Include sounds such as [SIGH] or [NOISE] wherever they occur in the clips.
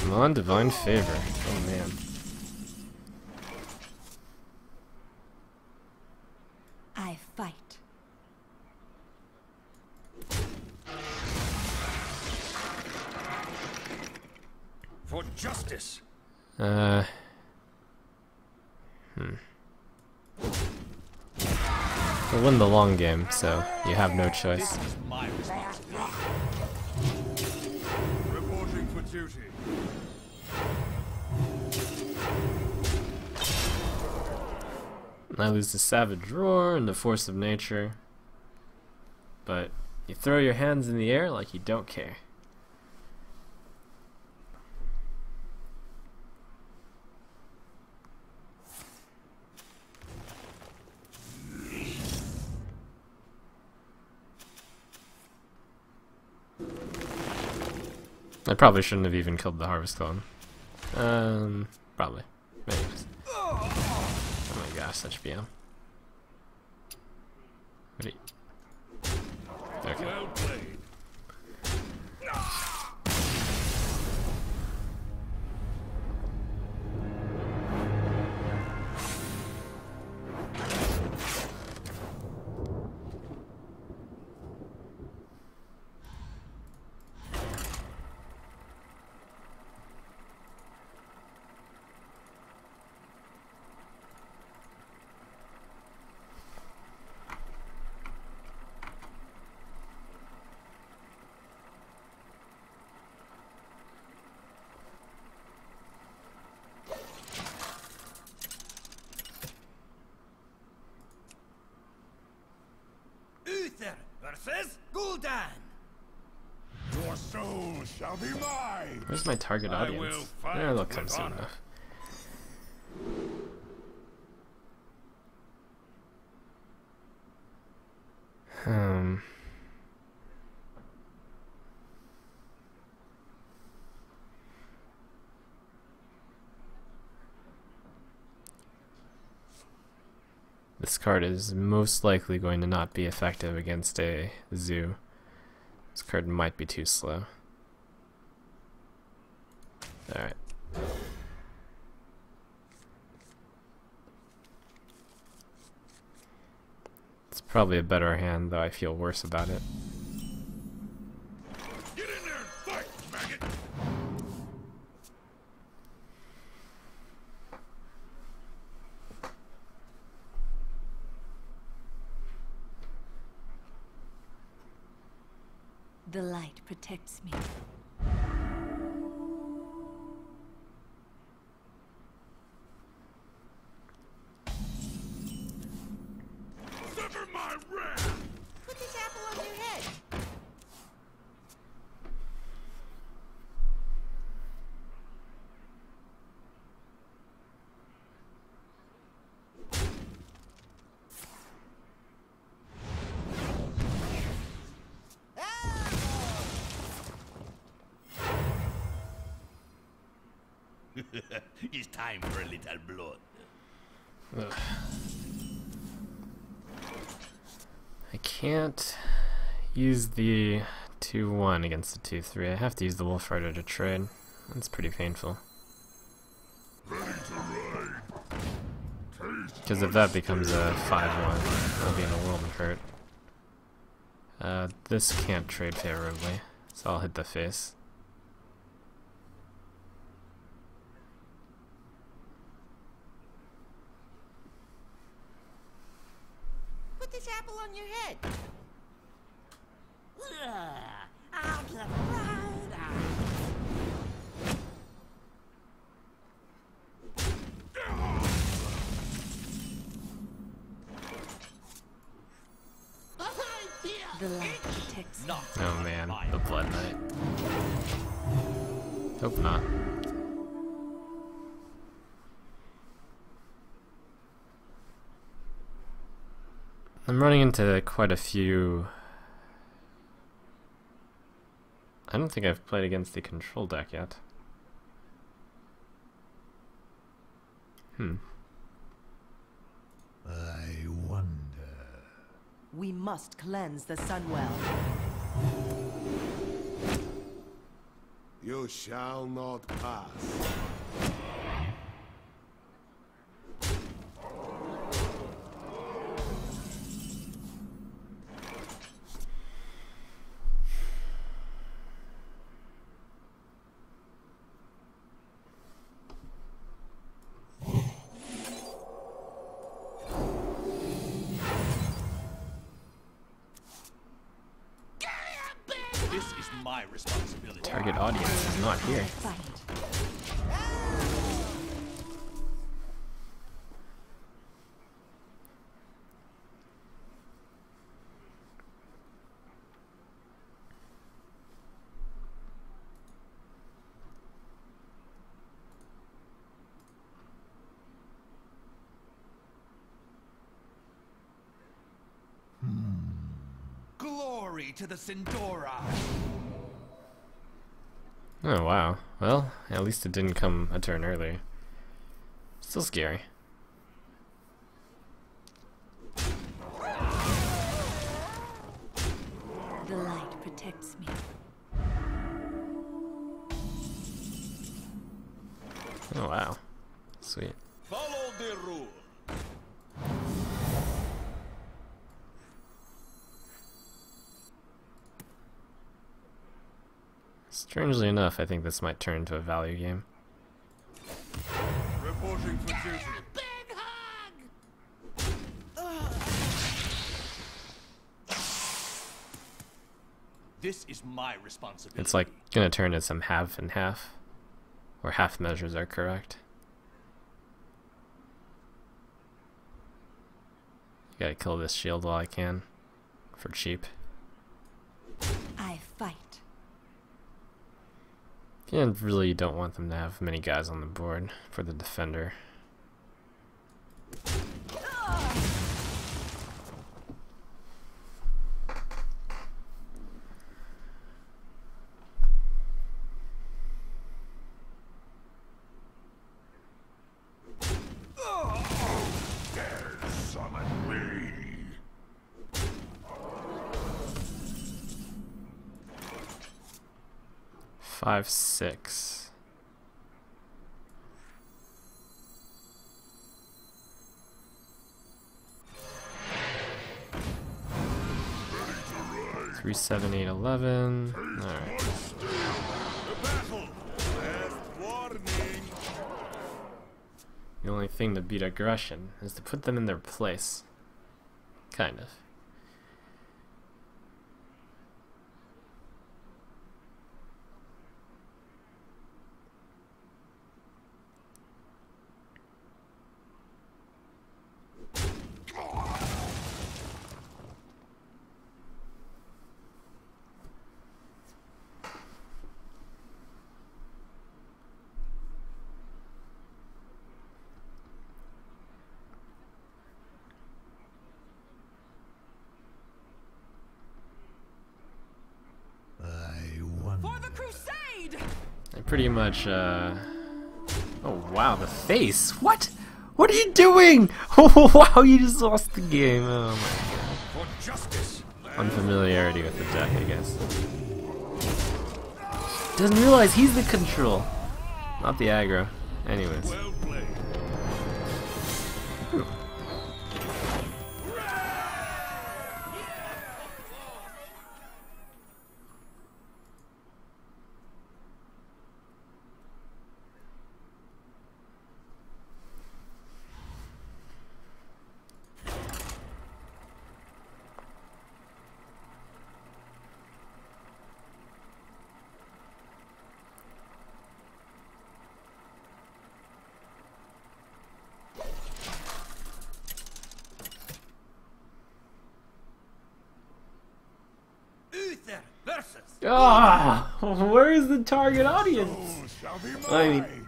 Come on, divine favor. Oh man. I fight. For justice. Uh. Hmm. We'll win the long game, so you have no choice. I lose the Savage Roar and the Force of Nature. But you throw your hands in the air like you don't care. I probably shouldn't have even killed the Harvest Golem. Um, probably. Anyways. Oh my gosh, such BM. You... Okay. Versus Gul'dan. Your soul shall be mine. Where's my target audience? There, they'll come soon honor. enough. Um... card is most likely going to not be effective against a zoo. This card might be too slow. Alright. It's probably a better hand, though I feel worse about it. The light protects me. Time for a little blood. Ugh. I can't use the 2-1 against the 2-3. I have to use the Wolf Rider to trade. That's pretty painful. Because if that becomes a 5-1, I'll be in a world of hurt. Uh, this can't trade favorably, so I'll hit the face. This apple on your head. Out the proud eye. The light protects me. Not Oh man, the Blood Knight. Hope not. I'm running into quite a few. I don't think I've played against the control deck yet. Hmm. I wonder. We must cleanse the Sunwell. You shall not pass. Glory to the Sin'dorei! Oh wow. Well, at least it didn't come a turn early. Still scary. Enough, I think this might turn into a value game. Reporting for duty. This is my responsibility. It's like gonna turn into some half and half. Or half measures are correct. Gotta kill this shield while I can. For cheap. I fight. You really you don't want them to have many guys on the board for the defender. Summon me. Five, six. Three, seven, eight, eleven. Last warning. The only thing to beat aggression is to put them in their place. Kind of. I wonder. For the crusade! I pretty much, uh... Oh, wow, the face! What? What are you doing? [LAUGHS] Wow, you just lost the game. Oh, my justice. Unfamiliarity with the deck, I guess. Doesn't realize he's the control, not the aggro. Anyways. Ah! Where is the target audience? Who shall be mine? I mean,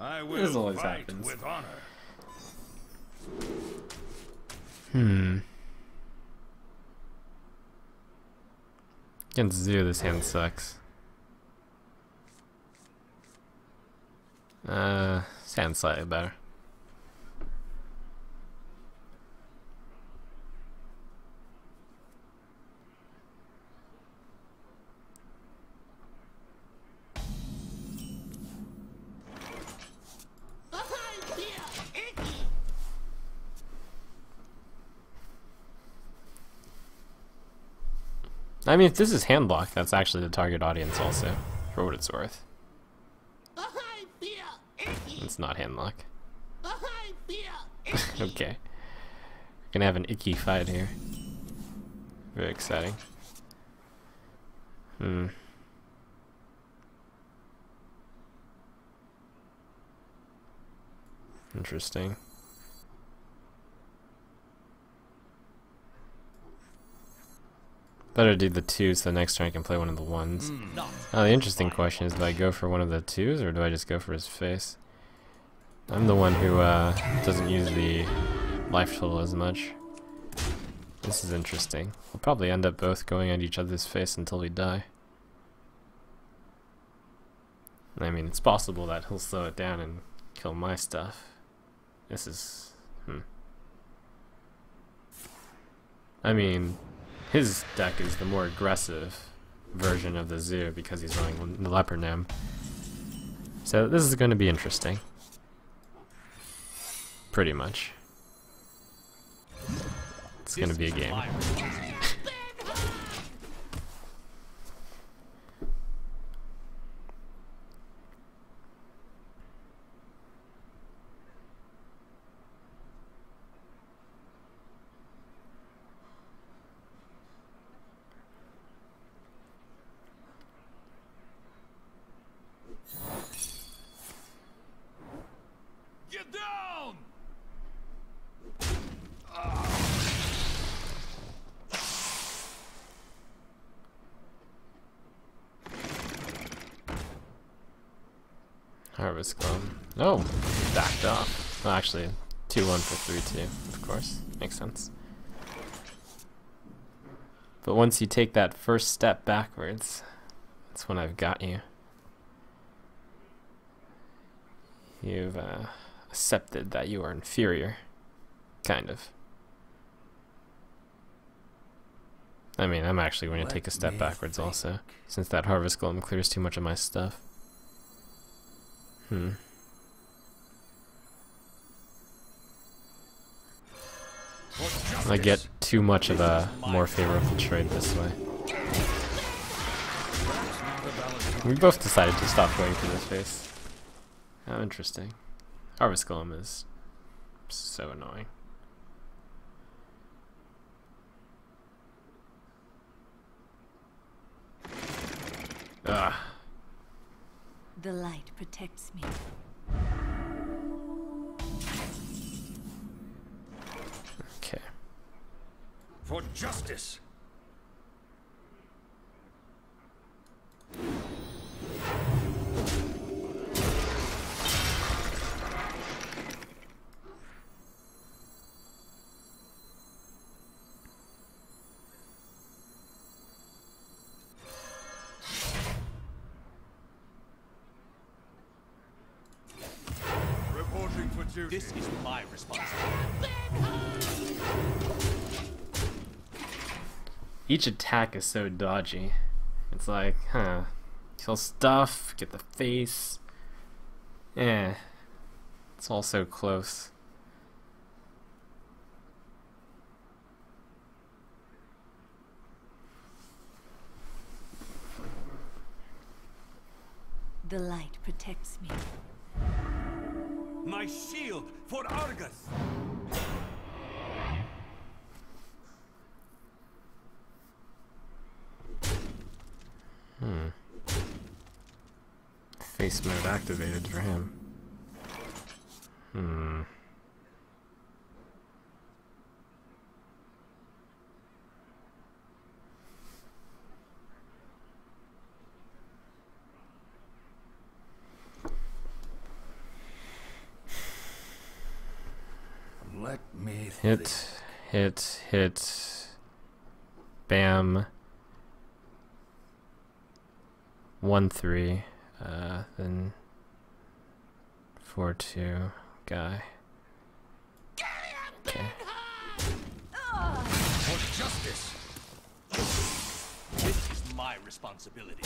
I will This always happens. with honor. hmm. Against Zoo, this hand sucks. Uh, this hand's slightly better. I mean, if this is Handlock, that's actually the target audience also, for what it's worth. It's not hand lock. I [LAUGHS] feel okay. We're gonna have an icky fight here. Very exciting. Hmm. Interesting. Better do the twos so next turn I can play one of the ones. Now the interesting question is do I go for one of the twos or do I just go for his face? I'm the one who uh, doesn't use the life total as much. This is interesting. We'll probably end up both going at each other's face until we die. I mean, it's possible that he'll slow it down and kill my stuff. This is... Hmm. I mean, his deck is the more aggressive version of the zoo because he's running the Leper Gnome. So this is going to be interesting. Pretty much. It's going to be a game. Get down! Harvest Golem. No, backed off. Well, actually, 2-1 for 3-2, of course. Makes sense. But once you take that first step backwards, that's when I've got you. You've uh, accepted that you are inferior. Kind of. I mean, I'm actually going to Let take a step backwards think. also, since that Harvest Golem clears too much of my stuff. Hmm. I get too much of a more favorable trade this way. We both decided to stop going for this face. How interesting. Harvest Golem is so annoying. Ugh. The light protects me. For justice! Reporting for duty. This is my responsibility. Each attack is so dodgy. It's like, huh. Kill stuff, get the face. Eh. It's all so close. The light protects me. My shield for Argus! Face mode activated for him. Hmm. Let me Hit, hit, hit. Bam. One three. Uh, then four two guy. Okay. For justice! This is my responsibility.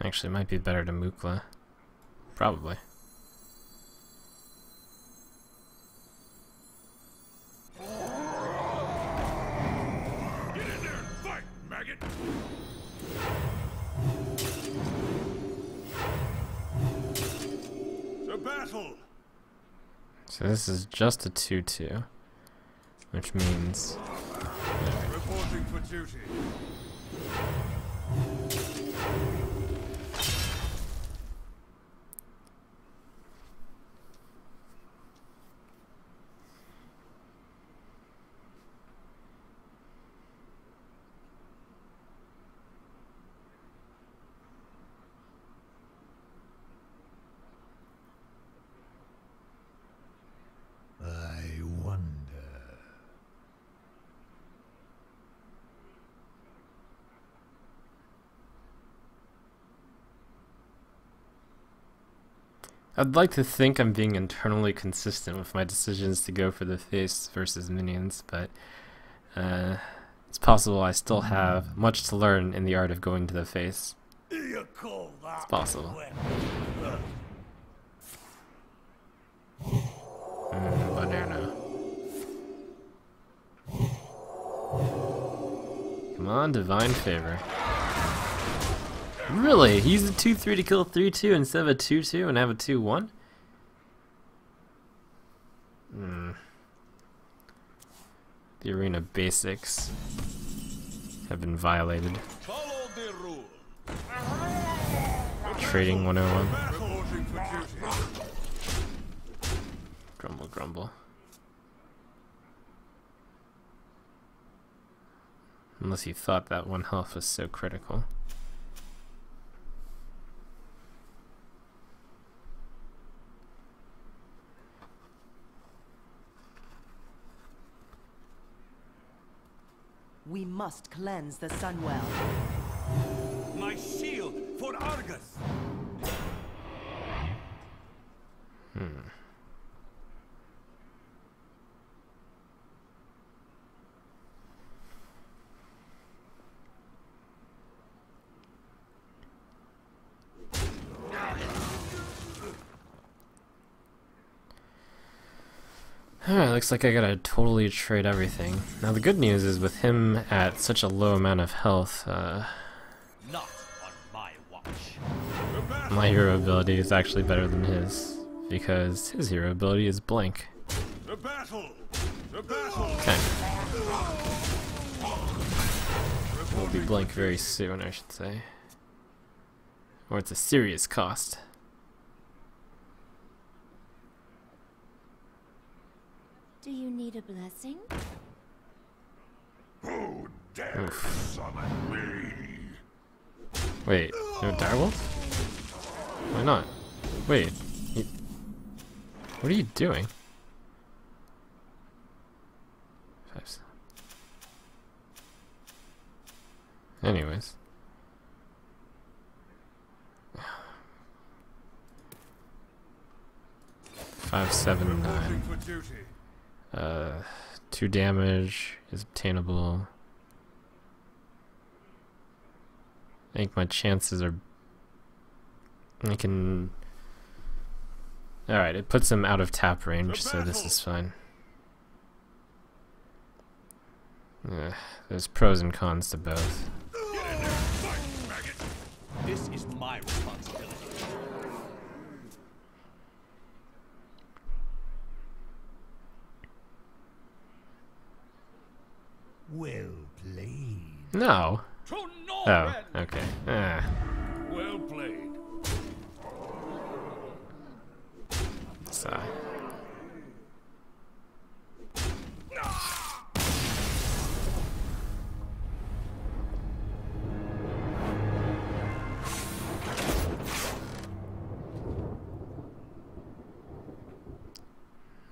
Actually, it might be better to Mukla. Probably. This is just a 2-2. Which means... Reporting for duty. I wonder. I'd like to think I'm being internally consistent with my decisions to go for the face versus minions, but uh, it's possible I still have much to learn in the art of going to the face. It's possible. Mm, banana. Come on, divine favor. Really? He used a 2-3 to kill a 3-2 instead of a 2-2 and have a 2-1? Hmm. The arena basics have been violated. Trading 101. Reporting. Grumble, grumble. Unless you thought that one health was so critical. We must cleanse the Sunwell. My shield for Argus. Hmm. Alright, looks like I gotta totally trade everything. Now the good news is with him at such a low amount of health, uh, Not on my watch. My hero ability is actually better than his. Because his hero ability is blank. The battle. The battle. Okay. Will be blank very soon, I should say. Or it's a serious cost. Do you need a blessing? Who dare Oof. summon me? Wait, no direwolf? Why not? Wait, you, what are you doing? Five, Anyways. [SIGHS] Five, seven, nine. Uh, two damage is obtainable. I think my chances are. I can. Alright, it puts him out of tap range, so this is fine. Yeah, there's pros and cons to both. This is my responsibility. Well played. No! To Oh, okay. Ah, Well played. sigh.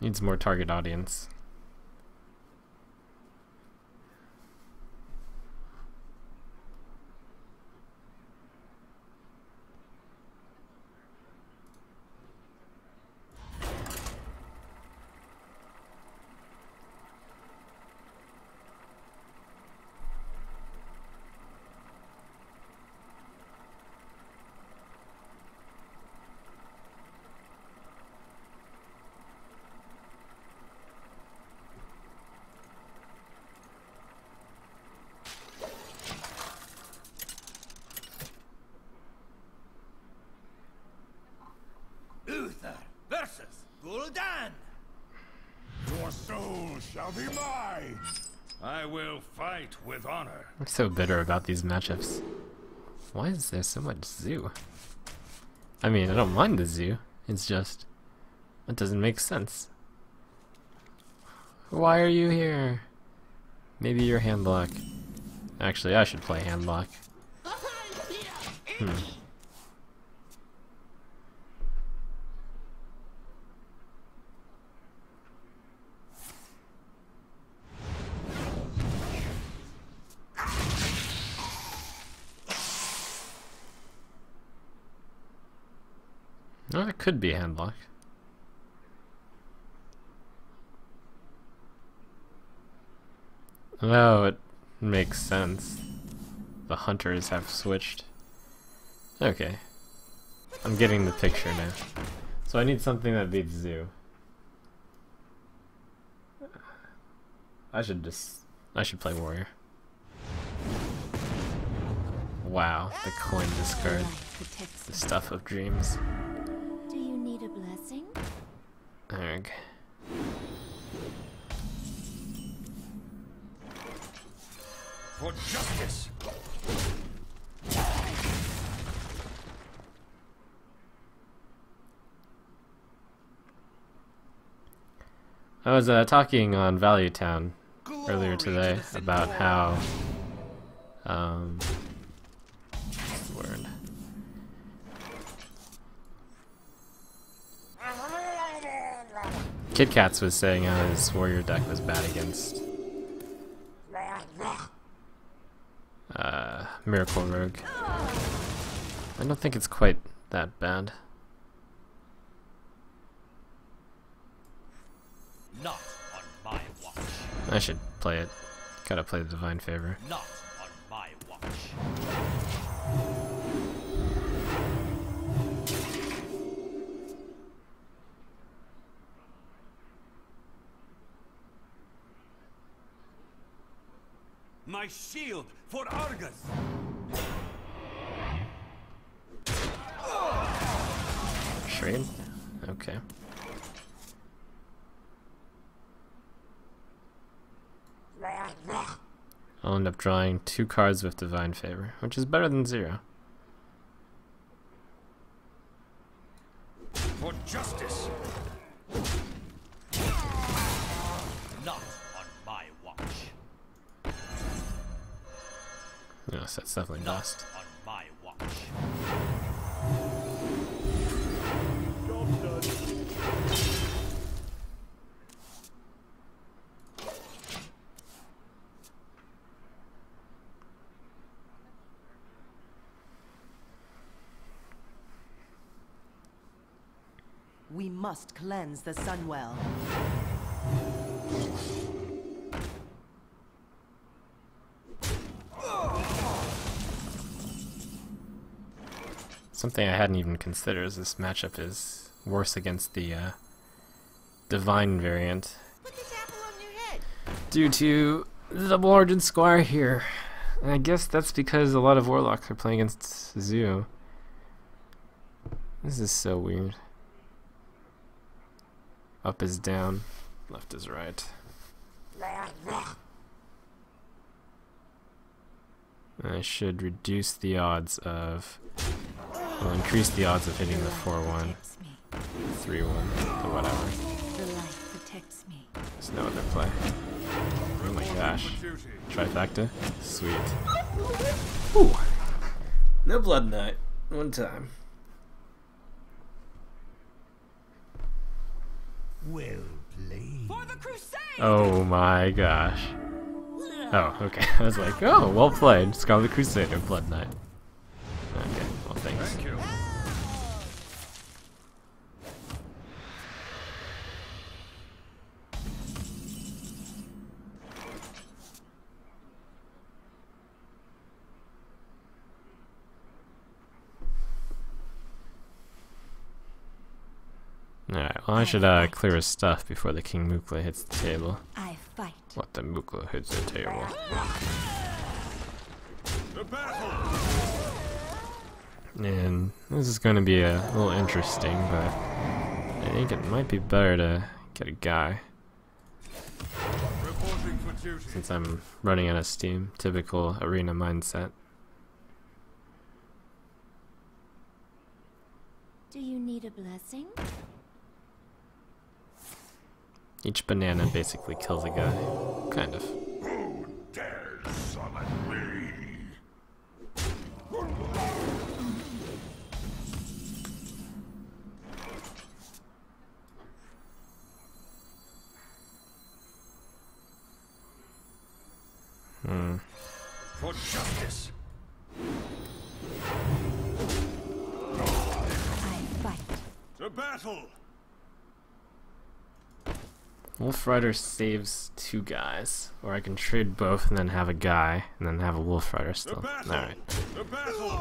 Needs more target audience. Shall be mine. I will fight with honor. I'm so bitter about these matchups. Why is there so much zoo? I mean, I don't mind the zoo. It's just, it doesn't make sense. Why are you here? Maybe you're Handlock. Actually, I should play Handlock. Hmm. Could be Handlock. No, oh, it makes sense. The hunters have switched. Okay. I'm getting the picture now. So I need something that beats Zoo. I should just... I should play Warrior. Wow, the coin discard. The stuff of dreams. Do you need a blessing? Erg. For justice. I was uh, talking on Value Town earlier today about how um Kitkatz was saying how his warrior deck was bad against uh, Miracle Rogue. I don't think it's quite that bad. Not on my watch. I should play it. Gotta play the Divine Favor. Not My shield for Argus. Trade? Okay. I'll end up drawing two cards with Divine Favor, which is better than zero. Lost. on my watch. We must cleanse the Sunwell. Something I hadn't even considered is this matchup is worse against the uh, Divine variant Put this apple on your head. due to the double Argent Squire here. And I guess that's because a lot of warlocks are playing against Zoo. This is so weird. Up is down, left is right. I should reduce the odds of, well, increase the odds of hitting the 4-1, 3-1, or whatever. The light protects. There's no other play. Oh my gosh. For. Trifecta? Sweet. Ooh. No Blood Knight. One time. Well played. Oh my gosh. Oh, okay. [LAUGHS] I was like, oh, well played. Scarlet Crusader, Blood Knight. Okay, well thanks. Thank you. Alright, well I should uh, clear his stuff before the King Mukla hits the table. I fight. What the Mukla hits the table. The. And this is going to be a little interesting, but I think it might be better to get a guy Reporting for duty. since I'm running out of steam. Typical arena mindset. Do you need a blessing? Each banana basically kills a guy. Kind of. Who dares summon me? Hmm. For justice. I fight. To battle. Wolf Rider saves two guys. Or I can trade both and then have a guy and then have a Wolf Rider still. Alright. To battle.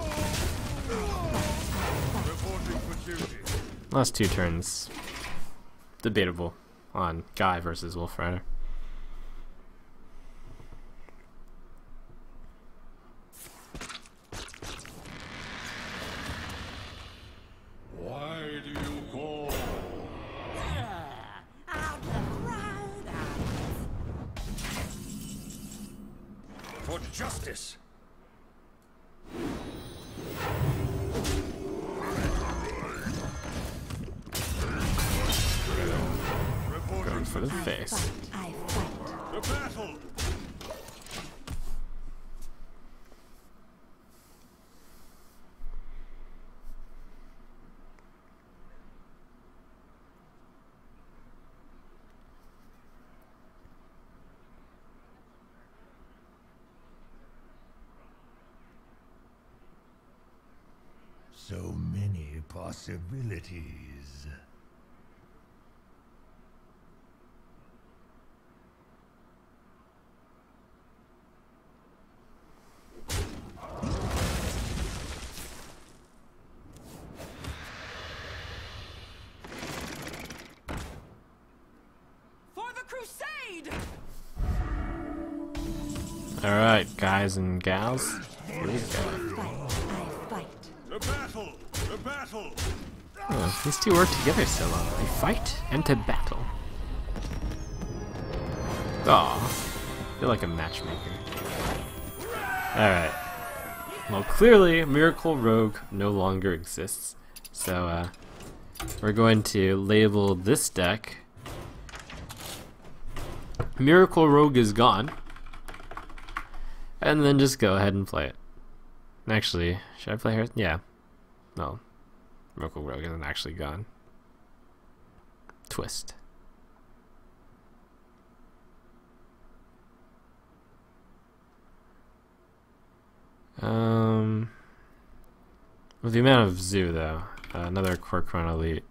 Reporting for duty. Last two turns. Debatable on Guy versus Wolf Rider. So many possibilities. For the crusade! Alright, guys and gals. Here we go. Oh, these two work together so well. They fight and to battle. Aw. Feel like a matchmaker. Alright. Well, clearly, Miracle Rogue no longer exists. So, uh, we're going to label this deck Miracle Rogue is gone. And then just go ahead and play it. Actually, should I play her? Yeah. Well, Miracle Rogue isn't actually gone. Twist. Um, with the amount of zoo though, uh, another Kor'kron Elite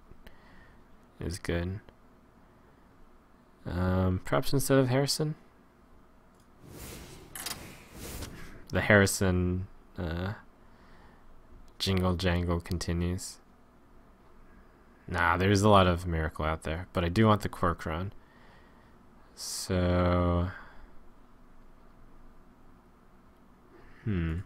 is good. Um, perhaps instead of Harrison, the Harrison uh, jingle jangle continues. Nah, there's a lot of miracle out there, but I do want the Kor'kron. So, hmm.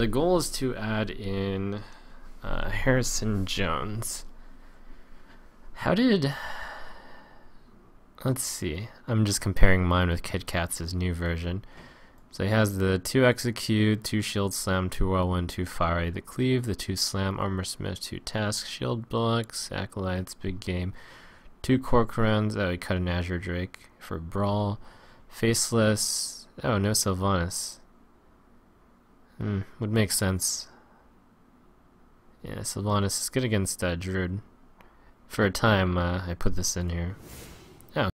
The goal is to add in uh, Harrison Jones. How did. Let's see. I'm just comparing mine with Kitkatz's new version. So he has the 2 execute, 2 shield slam, 2 whirlwind, 2 fire, the cleave, the 2 slam, armor smith, 2 task, shield blocks, acolytes, big game, 2 Kor'krons, oh he cut an azure drake for brawl, faceless, oh no Sylvanas. Hmm, would make sense. Yeah, Sylvanas is good against uh, Druid. For a time, uh, I put this in here.